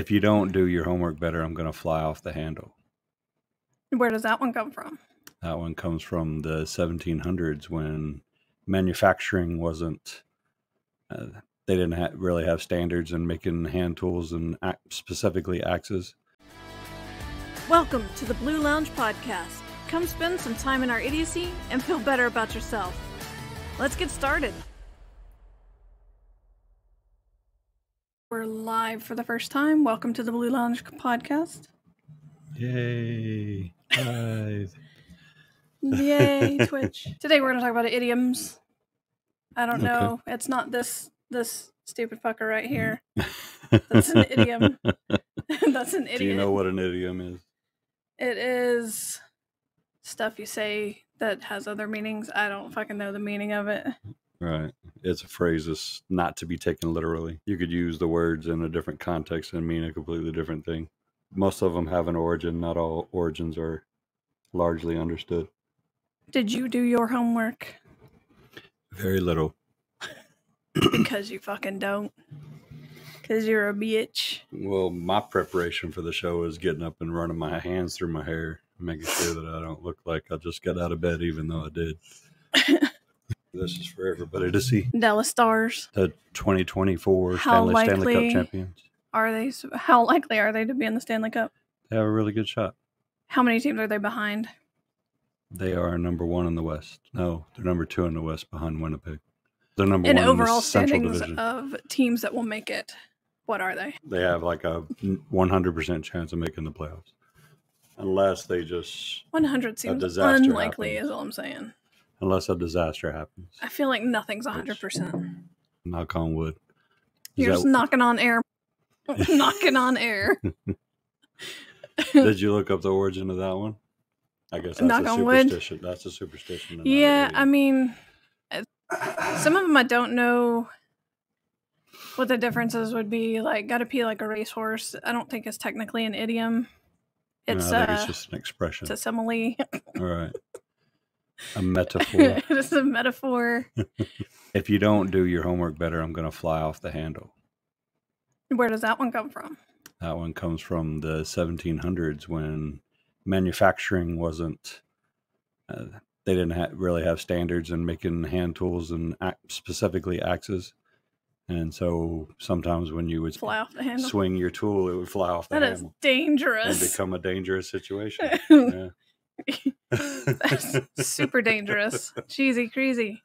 If you don't do your homework better, I'm going to fly off the handle. Where does that one come from? That one comes from the 1700s when manufacturing wasn't, uh, they didn't ha- really have standards in making hand tools and ac- specifically axes. Welcome to the Blue Lounge Podcast. Come spend some time in our idiocy and feel better about yourself. Let's get started. We're live for the first time. Welcome to the Blue Lounge Podcast. Yay. Live. Yay, Twitch. Today we're going to talk about idioms. I don't Okay. know. It's not this this stupid fucker right mm-hmm. here. That's an idiom. That's an idiom. Do you know what an idiom is? It is stuff you say that has other meanings. I don't fucking know the meaning of it. Right. It's a phrase that's not to be taken literally. You could use the words in a different context and mean a completely different thing. Most of them have an origin. Not all origins are largely understood. Did you do your homework? Very little. Because you fucking don't. Because you're a bitch. Well, my preparation for the show is getting up and running my hands through my hair, making sure that I don't look like I just got out of bed, even though I did. this is for everybody to see. Dallas Stars. The 2024 How Stanley, Stanley Cup champions. Are they? How likely are they to be in the Stanley Cup? They have a really good shot. How many teams are they behind? They are number one in the West. No, they're number two in the West behind Winnipeg. They're number In one overall in the Central standings Division. of teams that will make it, what are they? they have like a 100% chance of making the playoffs. Unless they just, 100 seems unlikely, happens. is all I'm saying. Unless a disaster happens. I feel like nothing's 100%. Knock on wood. Is You're just knocking on air. knocking on air. Did you look up the origin of that one? I guess that's Knock a on wood. superstition. That's a superstition. and not a Yeah. I mean, uh, some of them I don't know what the differences would be. Like, gotta pee like a racehorse. I don't think it's technically an idiom. No, It's, think uh, it's just an expression. it's a simile. All right. A metaphor. it is a metaphor. if you don't do your homework better, I'm going to fly off the handle. Where does that one come from? That one comes from the 1700s when manufacturing wasn't, uh, they didn't ha- really have standards in making hand tools and ac- specifically axes. And so sometimes when you would Fly off the handle. swing your tool, it would fly off the That is handle and dangerous. become a dangerous situation. Yeah. That's super dangerous. Cheesy, crazy.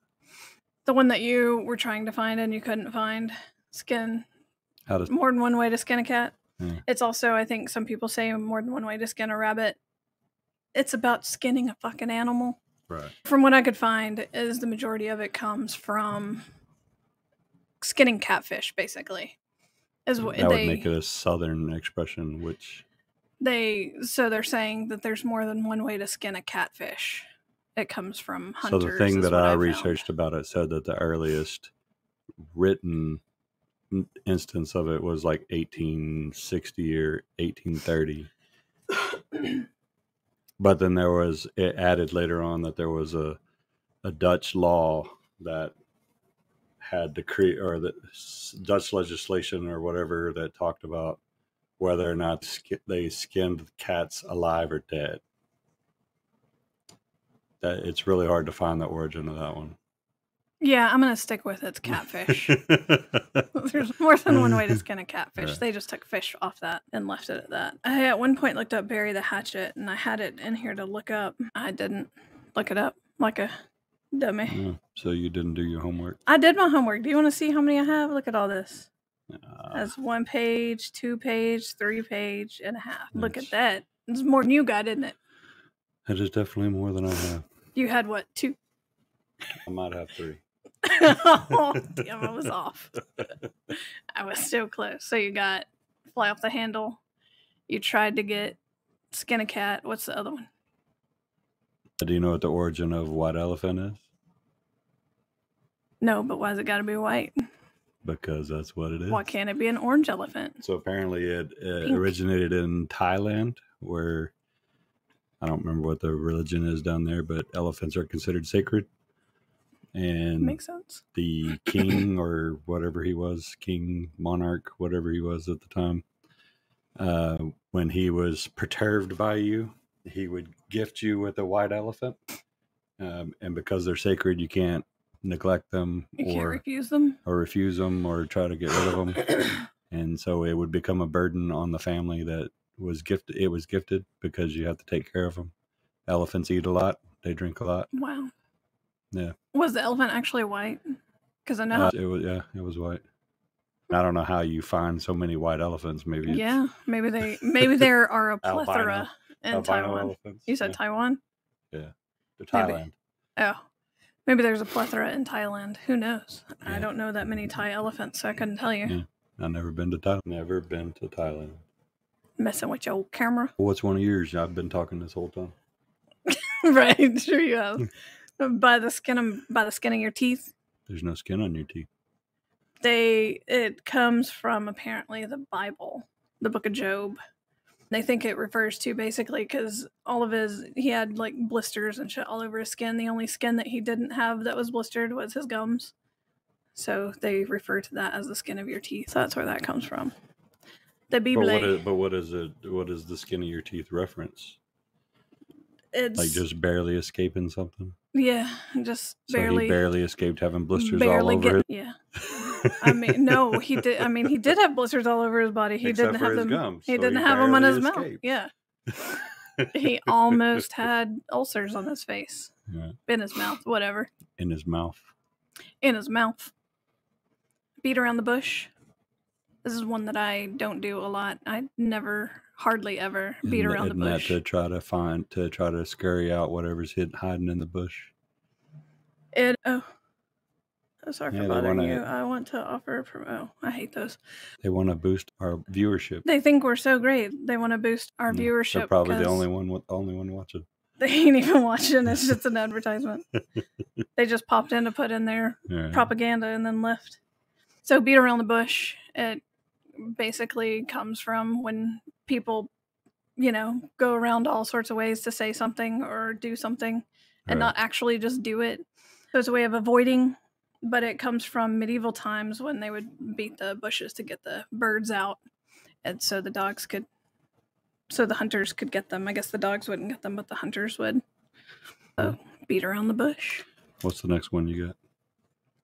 The one that you were trying to find and you couldn't find. Skin. How does More than one way to skin a cat. Yeah. It's also, I think some people say more than one way to skin a rabbit. It's about skinning a fucking animal. right? From what I could find, is the majority of it comes from skinning catfish, basically. Is what That they would make it a southern expression, which they so they're saying that there's more than one way to skin a catfish. It comes from hunters. so the thing that I found. researched about it said that the earliest written instance of it was like 1860 or 1830. but then there was it added later on that there was a a Dutch law that had decree or the Dutch legislation or whatever that talked about whether or not sk- they skinned cats alive or dead. That it's really hard to find the origin of that one. Yeah, I'm gonna stick with it's catfish. There's more than one way to skin a catfish. They just took fish off that and left it at that. I at one point looked up bury the Hatchet and I had it in here to look up. I didn't look it up like a dummy. Yeah, so you didn't do your homework. I did my homework. Do you want to see how many I have? Look at all this. Uh, That's one page, two page, three page, and a half. Look at that. It's more than you got, isn't it? it is definitely more than I have. You had what, two? I might have three. oh, damn, I was off. I was so close. So you got fly off the handle. You tried to get skin a cat. What's the other one? Do you know what the origin of white elephant is? No, but why's it got to be white? Because that's what it is. Why can't it be an orange elephant? So apparently it, it originated in Thailand, where I don't remember what the religion is down there, but elephants are considered sacred. And Makes sense. the king or whatever he was, king, monarch, whatever he was at the time, uh, when he was perturbed by you, he would gift you with a white elephant. Um, and because they're sacred, you can't neglect them You or refuse them. or refuse them or try to get rid of them. and so it would become a burden on the family that was gifted. It was gifted because you have to take care of them. Elephants eat a lot. They drink a lot. Wow. Yeah. Was the elephant actually white? Because I know. Uh, it was yeah, it was white. I don't know how you find so many white elephants. Maybe yeah, maybe they maybe there are a Albino- plethora in albino Taiwan. elephants. You said yeah, Taiwan? to maybe. Thailand. Oh. Maybe there's a plethora in Thailand. Who knows? I don't know that many Thai elephants, so I couldn't tell you. Yeah. I've never been to Thailand. Never been to Thailand. Messing with your old camera. What's one of yours? I've been talking this whole time. right, sure you have. Hmm. by the skin of by the skin of your teeth. There's no skin on your teeth. They it comes from apparently the Bible, the book of Job. They think it refers to basically because all of his he had like blisters and shit all over his skin. The only skin that he didn't have that was blistered was his gums. So they refer to that as the skin of your teeth. So that's where that comes from. The But what, is, but what is it? What is the skin of your teeth reference? it's Like just barely escaping something. yeah, just So barely he barely escaped having blisters barely all over get- Yeah. I mean, no, he did. I mean, he did have blisters all over his body. He Except didn't have them. gums, he so didn't he have them on his mouth. Yeah, he almost had ulcers on his face, Yeah, in his mouth, whatever, in his mouth. in his mouth. Beat around the bush. This is one that I don't do a lot. I never, hardly ever beat Isn't- around the isn't that bush. to try to find to try to scurry out whatever's hidden, hiding in the bush. It. Oh. Oh, sorry Yeah, for bothering wanna- you. I want to offer. a promo. I hate those. They want to boost our viewership. They think we're so great. They want to boost our Mm, viewership. They're probably the only one, only one watching. They ain't even watching. It's just an advertisement. they just popped in to put in their Yeah. propaganda and then left. So beat around the bush. It basically comes from when people, you know, go around all sorts of ways to say something or do something and Right. not actually just do it. So it's a way of avoiding, but it comes from medieval times when they would beat the bushes to get the birds out. And so the dogs could, so the hunters could get them. I guess the dogs wouldn't get them, but the hunters would. So beat around the bush. What's the next one you got?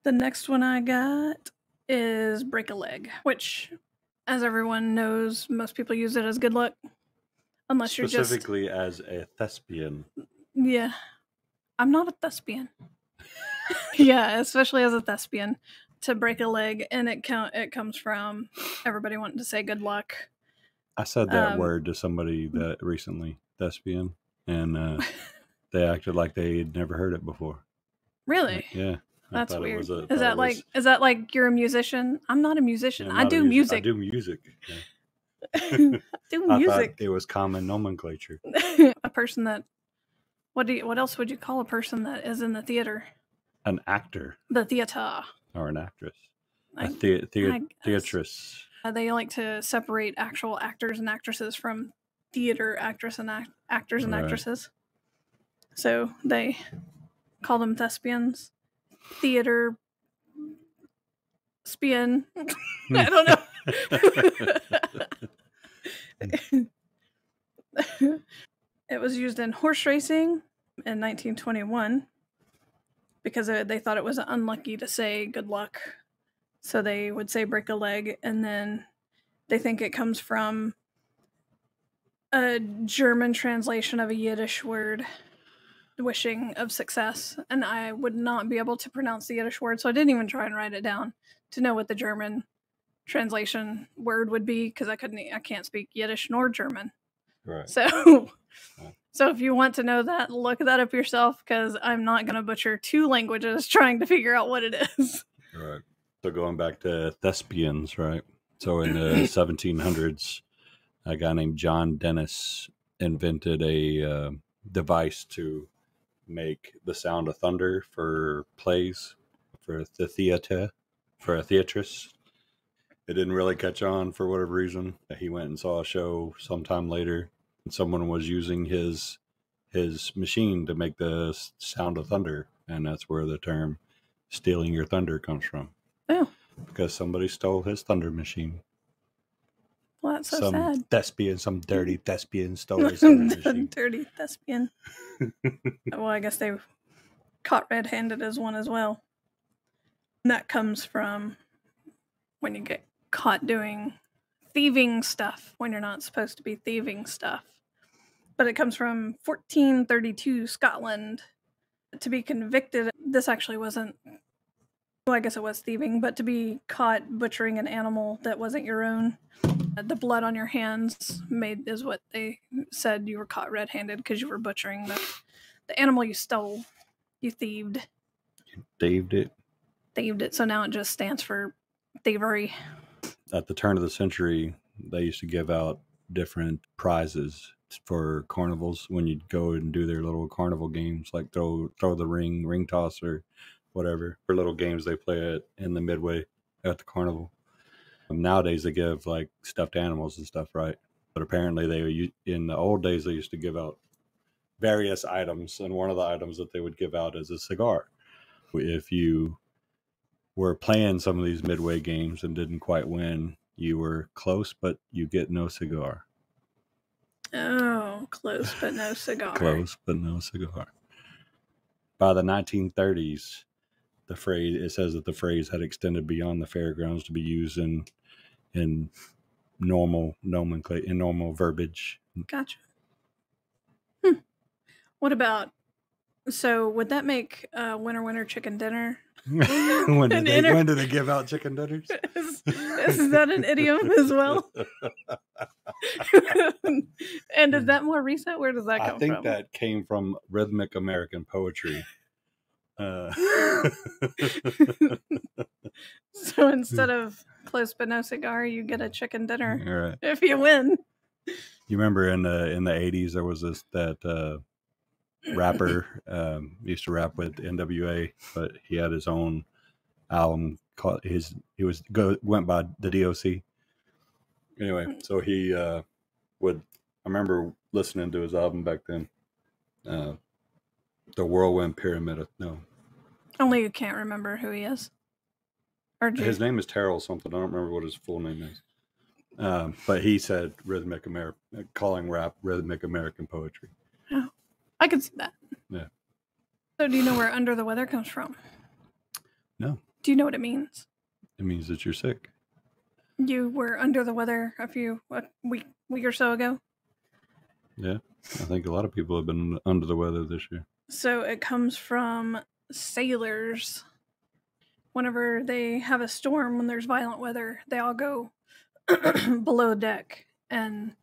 The next one I got is break a leg, which, as everyone knows, most people use it as good luck. Unless you're just. Specifically as a thespian. Yeah. I'm not a thespian. yeah, especially as a thespian. To break a leg, and it count it comes from everybody wanting to say good luck. I said that Um, word to somebody that recently, thespian, and uh, they acted like they had never heard it before. Really? Yeah. I That's weird. was a- is that like was- is that like you're a musician? I'm not a musician. I not a do music- I do music. Yeah. I do music. thought it was common nomenclature. a person that what do you, what else would you call a person that is in the theater? An actor The theater. or an actress. I- a thea- I theatress. Uh, they like to separate actual actors and actresses from theater actress and act- actors and Right. actresses. So they call them thespians, theater spian. I don't know. it was used in horse racing in 1921 because uh, they thought it was unlucky to say good luck. So they would say break a leg, and then they think it comes from a German translation of a Yiddish word, wishing of success. And I would not be able to pronounce the Yiddish word, so I didn't even try and write it down to know what the German translation word would be because I couldn't, I can't speak Yiddish nor German. right. So, Right. so if you want to know that, look that up yourself because I'm not going to butcher two languages trying to figure out what it is. Right. So going back to thespians, right? So in the 1700s, a guy named John Dennis invented a uh, device to make the sound of thunder for plays, for the theater, for a theatress. It didn't really catch on for whatever reason. He went and saw a show sometime later, someone was using his his machine to make the sound of thunder, and that's where the term "stealing your thunder" comes from Oh, because somebody stole his thunder machine. Well, that's so some sad. thespian, some dirty thespian stole his the machine. dirty thespian. well, I guess they caught red-handed as one as well. And that comes from when you get caught doing thieving stuff when you're not supposed to be thieving stuff. But it comes from 1432 Scotland. To be convicted, this actually wasn't. Well, I guess it was thieving, but to be caught butchering an animal that wasn't your own, uh, the blood on your hands made is what they said you were caught red-handed because you were butchering the the animal you stole. You thieved, Thieved it. thieved it. So now it just stands for thievery. At the turn of the century, they used to give out different prizes for carnivals when you'd go and do their little carnival games, like throw throw the ring, ring toss, or whatever. For little games they play at in the midway at the carnival. Um, Nowadays they give like stuffed animals and stuff, right? But apparently they in the old days they used to give out various items, and one of the items that they would give out is a cigar. If you were playing some of these midway games and didn't quite win, you were close, but you get no cigar. Oh, close but no cigar. Close, but no cigar. By the 1930s, the phrase it says that the phrase had extended beyond the fairgrounds to be used in in normal nomenclature, in normal verbiage. Gotcha. Hmm. What about? So would that make uh, winter winter chicken dinner? when, did they, inter- when they give out chicken dinners? is, is that an idiom as well? and is that more recent? Where does that come from? I think from? that came from rhythmic American poetry. Uh, so instead of close but no cigar, you get a chicken dinner right. if you win. You remember in the in the eighties there was this that uh, rapper um, used to rap with NWA, but he had his own album called his he was go went by the DOC. Anyway, so he uh, would I remember listening to his album back then. Uh, the Whirlwind Pyramid. No, Only you can't remember who he is. Or his name is Terrell something. I don't remember what his full name is. Um, but he said rhythmic American, calling rap rhythmic American poetry. I could see that. Yeah. So do you know where under the weather comes from? No. Do you know what it means? It means that you're sick. You were under the weather a few a week week or so ago. Yeah, I think a lot of people have been under the weather this year. So it comes from sailors. Whenever they have a storm, when there's violent weather, they all go below deck, and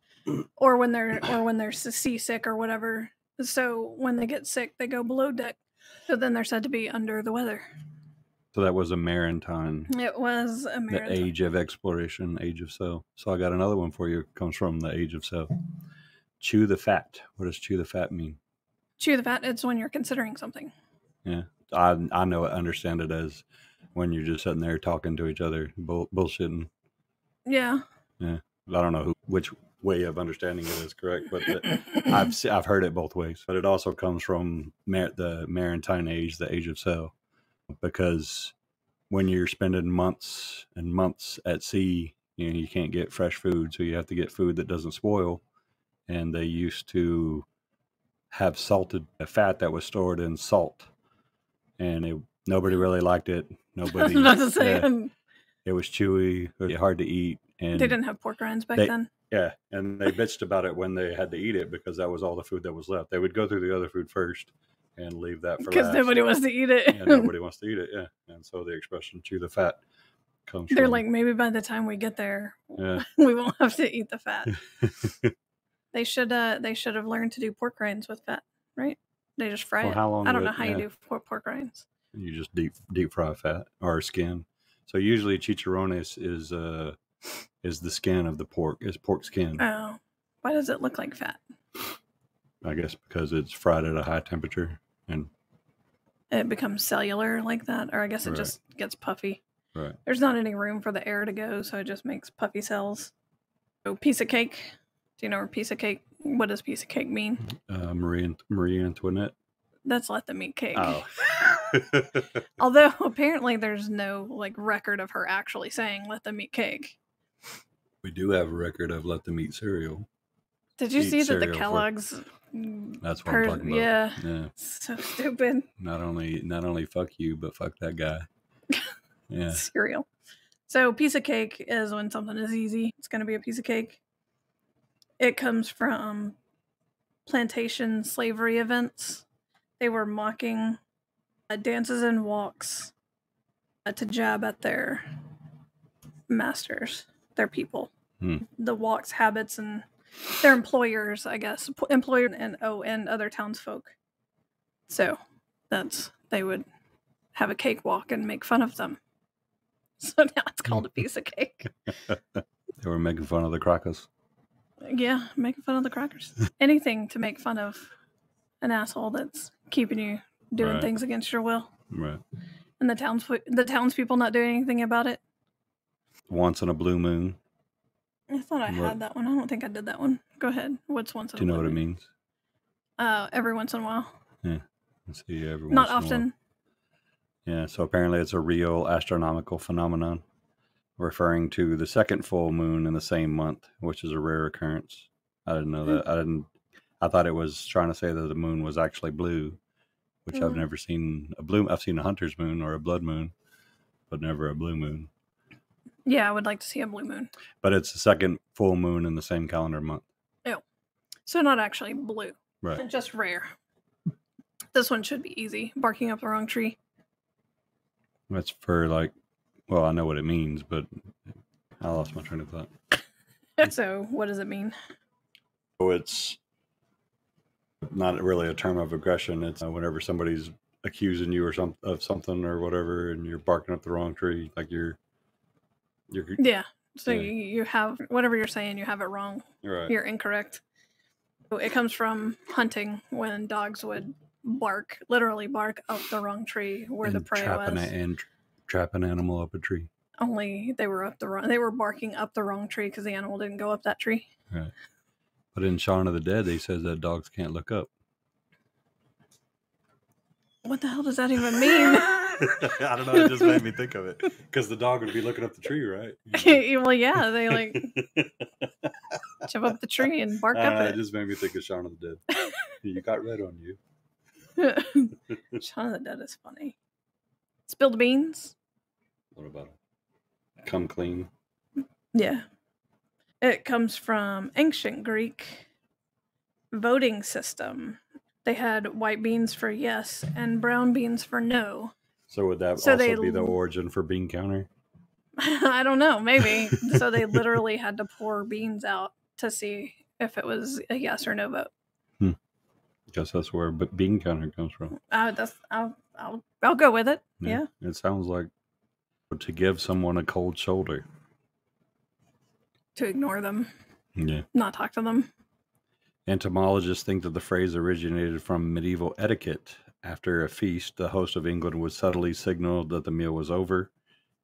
or when they're or when they're seasick or whatever. So when they get sick, they go below deck. So then they're said to be under the weather. So that was a maritime, It was a the age of exploration, age of sail. So I got another one for you. It comes from the age of sail. Chew the fat. What does chew the fat mean? Chew the fat. It's when you're considering something. Yeah, I I know it. Understand it as when you're just sitting there talking to each other, bull, bullshitting. Yeah. Yeah. I don't know who, which way of understanding it is correct, but the, I've I've heard it both ways. But it also comes from mar- the maritime age, the age of sail, because when you're spending months and months at sea, you know you can't get fresh food, so you have to get food that doesn't spoil. And they used to have salted fat that was stored in salt, and it, nobody really liked it. Nobody. I was about to say um, it was chewy, hard to eat, and they didn't have pork rinds back they- then. Yeah, and they bitched about it when they had to eat it because that was all the food that was left. They would go through the other food first and leave that for Because nobody wants to eat it. yeah, nobody wants to eat it. Yeah, and so the expression "chew the fat" comes. They're like, maybe by the time we get there, yeah, we won't have to eat the fat. they should uh they should have learned to do pork rinds with fat, right? They just fry Well, it. how long I don't would- know how yeah. you do pork rinds. you just deep deep fry fat or skin. So usually chicharrones is uh is the skin of the pork, is pork skin. Oh, why does it look like fat? I guess because it's fried at a high temperature and It becomes cellular like that, or I guess it Right. just gets puffy. right. There's not any room for the air to go, so it just makes puffy cells. Oh, piece of cake. Do you know where piece of cake? What does piece of cake mean? Uh, Marie Marie Antoinette. That's let them eat cake. Oh. Although apparently there's no like record of her actually saying "let them eat cake." We do have a record of let them eat cereal. Did you Eat see that the cereal for- Kellogg's? mm, That's what per- I'm talking about. Yeah, Yeah. so stupid Not only not only fuck you, but fuck that guy. Yeah. cereal. So piece of cake is when something is easy. It's going to be a piece of cake. It comes from plantation slavery events. They were mocking uh, dances and walks uh, to jab at their masters, their people. Hmm. The walks, habits, and their employers, I guess, p- employer and oh, and other townsfolk. So that's they would have a cakewalk and make fun of them. So now it's called a piece of cake. They were making fun of the crackers. Yeah, making fun of the crackers. Anything to make fun of an asshole that's keeping you doing Right. things against your will, Right. and the towns the townspeople not doing anything about it. Once on a blue moon. I thought I What- had that one. I don't think I did that one. Go ahead. What's once? in Do you know what it means? Uh, every once in a while. Let's see. Every Not once in a while. often. Yeah, so apparently it's a real astronomical phenomenon referring to the second full moon in the same month, which is a rare occurrence. I didn't know that. I didn't I thought it was trying to say that the moon was actually blue, which I've Mm. never seen a blue I've seen a hunter's moon or a blood moon, but never a blue moon. Yeah, I would like to see a blue moon. But it's the second full moon in the same calendar month. No. So not actually blue, Right. just rare. This one should be easy. Barking up the wrong tree. That's for like well, I know what it means, but I lost my train of thought. so what does it mean? So it's not really a term of aggression. It's uh, whenever somebody's accusing you or some of something or whatever, and you're barking up the wrong tree, like you're you're Yeah. So Yeah. You, have whatever you're saying, you have it wrong. you're right. You're incorrect. It comes from hunting when dogs would bark, literally bark up the wrong tree where the prey trapping was. a, and tr- trap an animal up a tree. Only they were up the wrong. They were barking up the wrong tree because the animal didn't go up that tree. Right. But in Shaun of the Dead, he says that dogs can't look up. What the hell does that even mean? I don't know. It just made me think of it because the dog would be looking up the tree, right? well, yeah, they like jump up the tree and bark Uh, up it It just made me think of Shaun of the Dead. you got red on you. Shaun of the Dead is funny. Spilled beans. What about it? Come clean. Yeah. It comes from ancient Greek voting system. They had white beans for yes and brown beans for no. So would that So they also be the origin for bean counter? I don't know, maybe. so they literally had to pour beans out to see if it was a yes or no vote. Guess that's where b- bean counter comes from. Uh, that's, I'll, I'll, I'll go with it. Yeah. It sounds like to give someone a cold shoulder. To ignore them, Yeah. not talk to them. Entomologists think that the phrase originated from medieval etiquette. After a feast, the host of England would subtly signal that the meal was over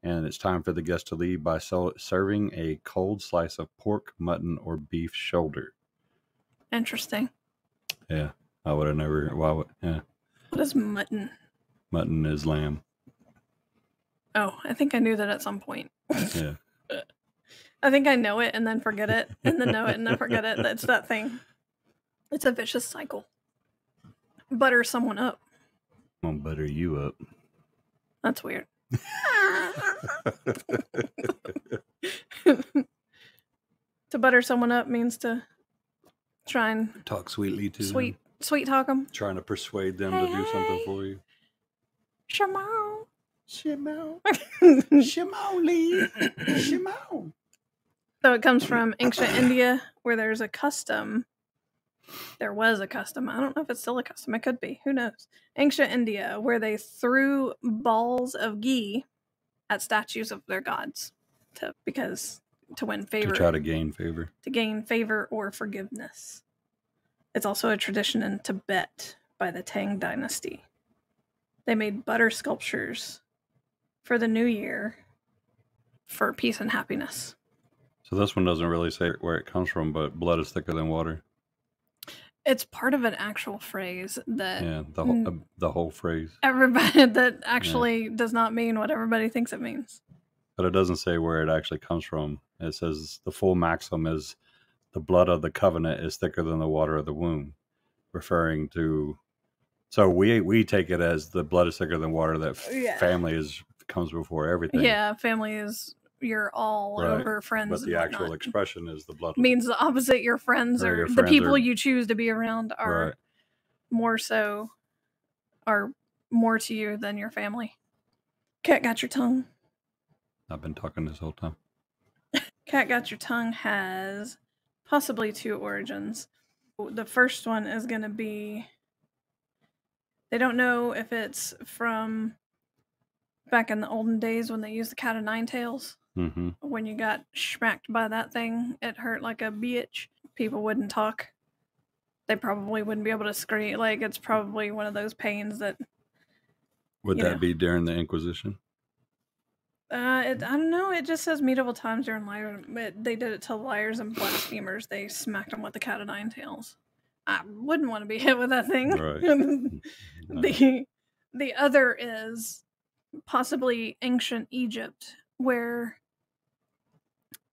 and it's time for the guest to leave by serving a cold slice of pork, mutton, or beef shoulder. Interesting. Yeah. I would have never. Why would. Yeah. What is mutton? Mutton is lamb. Oh, I think I knew that at some point. Yeah. I think I know it and then forget it, and then know it and then forget it. It's that thing. It's a vicious cycle. Butter someone up. To butter you up. That's weird. to butter someone up means to try and Talk sweetly to them. sweet sweet talk them. Trying to persuade them Hey, to do something for you. Shamo. Shimon. Shimoli. Shimon. So it comes from ancient India, where there's a custom. There was a custom. I don't know if it's still a custom. It could be. Who knows? Ancient India, where they threw balls of ghee at statues of their gods, to because to win favor, To try to gain favor. to gain favor or forgiveness. It's also a tradition in Tibet by the Tang Dynasty. They made butter sculptures for the new year for peace and happiness. So this one doesn't really say where it comes from, but blood is thicker than water. It's part of an actual phrase that Yeah, the whole uh, the whole phrase, everybody that actually does not mean what everybody thinks it means. but it doesn't say where it actually comes from. It says the full maxim is the blood of the covenant is thicker than the water of the womb, referring to. So we we take it as the blood is thicker than water. That f- Yeah. family is comes before everything. Yeah, family is your all Right. over friends. But the actual expression is the blood. means the opposite. Your friends Or or, your the people are- you choose to be around are Right. more so are more to you than your family. Cat got your tongue. I've been talking this whole time. Cat Got Your Tongue has possibly two origins. The first one is going to be they don't know if it's from back in the olden days when they used the cat of nine tails. Hmm When you got smacked by that thing, it hurt like a bitch. People wouldn't talk. They probably wouldn't be able to scream. Like, it's probably one of those pains that Would that know. be during the Inquisition? Uh, it, I don't know. It just says medieval times during liar. It, they did it to liars and blasphemers. They smacked them with the cat nine tails. I wouldn't want to be hit with that thing. Right. No. the the other is possibly ancient Egypt, where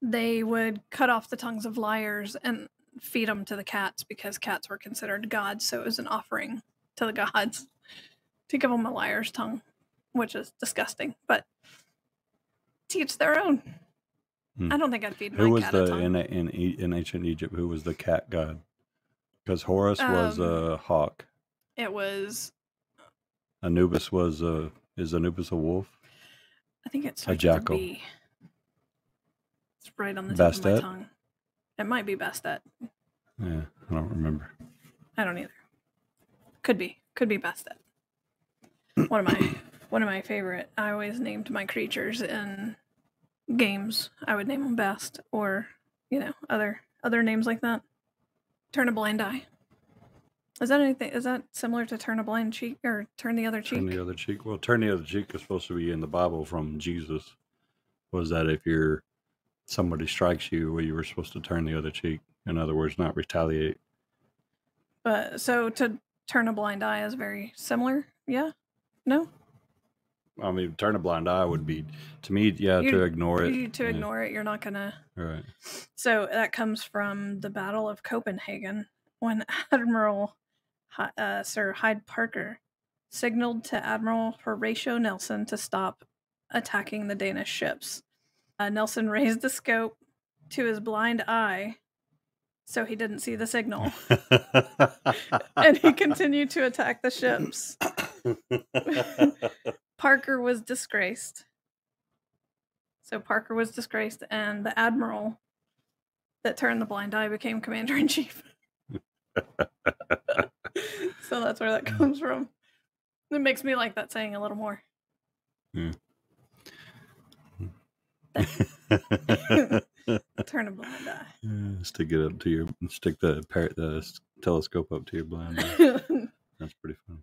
they would cut off the tongues of liars and feed them to the cats because cats were considered gods. So it was an offering to the gods to give them a liar's tongue, which is disgusting. But teach their own. Hmm. I don't think I'd feed Who my was cat a the in in in ancient Egypt? Who was the cat god? Because Horus was Um, a hawk. It was, Anubis was a is Anubis a wolf? I think it's A jackal. It's right on the tip of my tongue. It might be Bastet. Yeah, I don't remember. I don't either. Could be. Could be Bastet. One of my one of my favorite. I always named my creatures in games. I would name them Bast or you know other other names like that. Turn a blind eye. Is that anything? Is that similar to turn a blind cheek or turn the other cheek? Turn the other cheek. Well, turn the other cheek is supposed to be in the Bible from Jesus. Was that if you're somebody strikes you, well, you were supposed to turn the other cheek. In other words, not retaliate. But so to turn a blind eye is very similar. Yeah. No. I mean, turn a blind eye would be to me, yeah, You- to ignore it. You to yeah, ignore it, you're not gonna. Right. So that comes from the Battle of Copenhagen when Admiral uh, Sir Hyde Parker signaled to Admiral Horatio Nelson to stop attacking the Danish ships. Uh, Nelson raised the scope to his blind eye so he didn't see the signal, and he continued to attack the ships. Parker was disgraced. So Parker was disgraced, and the admiral that turned the blind eye became commander in chief. so that's where that comes from. It makes me like that saying a little more. Turn a blind eye. stick it up to your stick the par- the telescope up to your blind eye. That's pretty funny.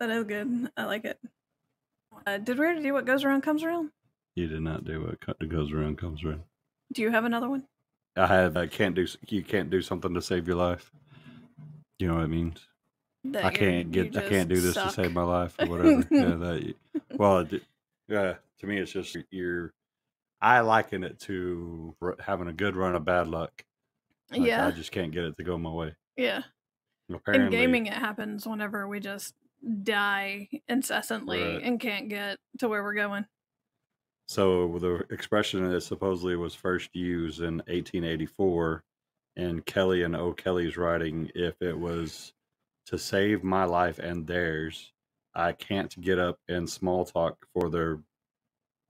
that is good. I like it. Uh, did we already do what goes around comes around? You did not do what goes around comes around. Do you have another one? I have. I can't do. You can't do something to save your life. You know what it means. That I can't get. I can't do this suck? to save my life or whatever. yeah. That. Well. It, yeah. To me, it's just you're. I liken it to r- having a good run of bad luck. Like, yeah, I just can't get it to go my way. yeah. Apparently, in gaming it happens whenever we just die incessantly Right. and can't get to where we're going So the expression that supposedly was first used in 1884 in Kelly and O'Kelly's writing, if it was to save my life and theirs, I can't get up in small talk for the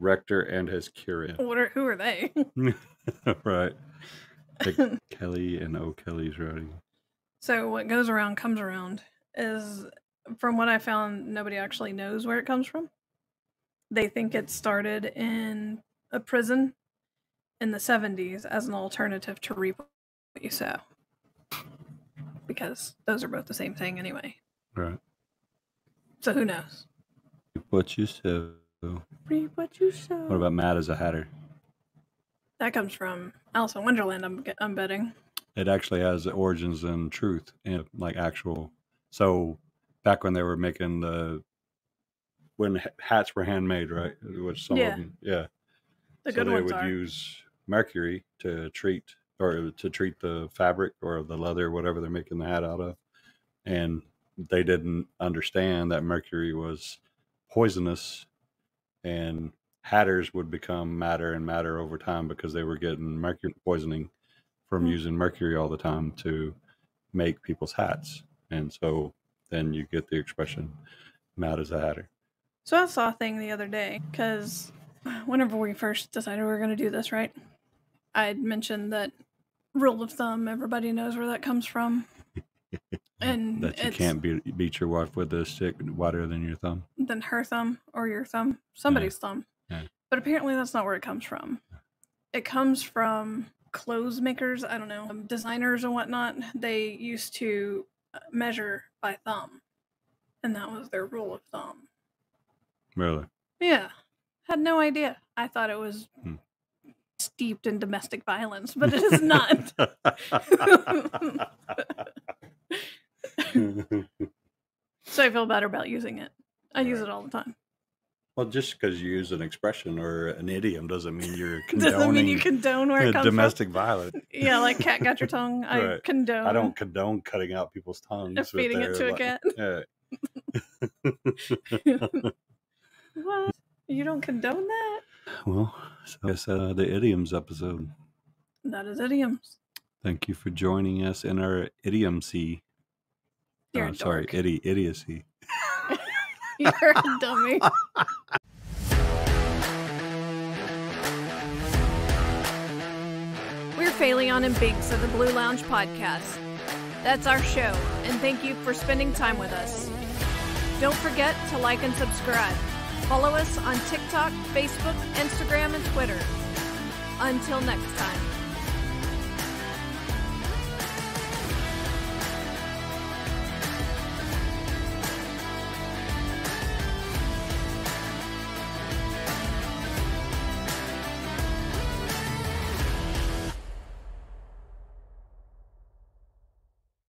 rector and his curate. what are who are they right. The Kelly and O'Kelly's writing. so what goes around comes around is from what i found nobody actually knows where it comes from they think it started in a prison in the 70s as an alternative to reap what you sow because those are both the same thing anyway Right. so who knows What you reap what you sow What about Mad as a Hatter? That comes from Alice in Wonderland. I'm I'm betting. it actually has origins in truth and like actual so back when they were making the when hats were handmade right which some Yeah. of them yeah The so good they would are. use mercury to treat or to treat the fabric or the leather, whatever they're making the hat out of. And they didn't understand that mercury was poisonous and hatters would become madder and madder over time because they were getting mercury poisoning from Hmm. using mercury all the time to make people's hats. And so then you get the expression mad as a hatter. So I saw a thing the other day because whenever we first decided we were going to do this, right? I'd mentioned that rule of thumb, everybody knows where that comes from. And that you can't beat, beat your wife with a stick wider than your thumb. than her thumb or your thumb, somebody's thumb. Yeah. But apparently that's not where it comes from. It comes from clothes makers, I don't know, designers and whatnot. They used to uh, measure by thumb. And that was their rule of thumb. Really? Yeah. Had no idea. I thought it was Hmm. Steeped in domestic violence, but it is not. so I feel better about using it. I use Right. it all the time. well, just because you use an expression or an idiom doesn't mean you're condoning Doesn't mean you condone where it comes domestic violence. Yeah, like cat got your tongue. I Right. condone. I don't condone cutting out people's tongues. feeding it to a cat. What? You don't condone that? well, so I guess uh, the idioms episode. That is idioms. Thank you for joining us in our idiomacy. You're a sorry, idi- idiocy. You're a dummy. We're Phaleon and Binks of the Blue Lounge Podcast. That's our show, and thank you for spending time with us. Don't forget to like and subscribe. Follow us on TikTok, Facebook, Instagram, and Twitter. Until next time.